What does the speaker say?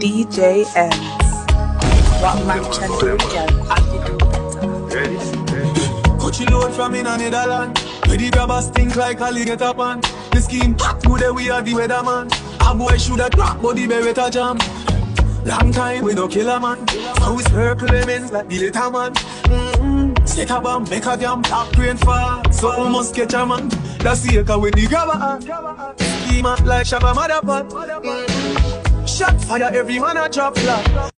DJ and you do better. Coachy load from in Netherland Where the grabbers stink like alligator pan The scheme hot good we are the weatherman. A boy shoulda drop but the beretta jam. Long time we no kill a man. Now we circle lemons like the little man. Mm-hmm. Set a bomb, make a damn black rain fall. So we must catch a man. That's the echo with the grabber like Shabba mm-hmm. Shot fire every man a drop flat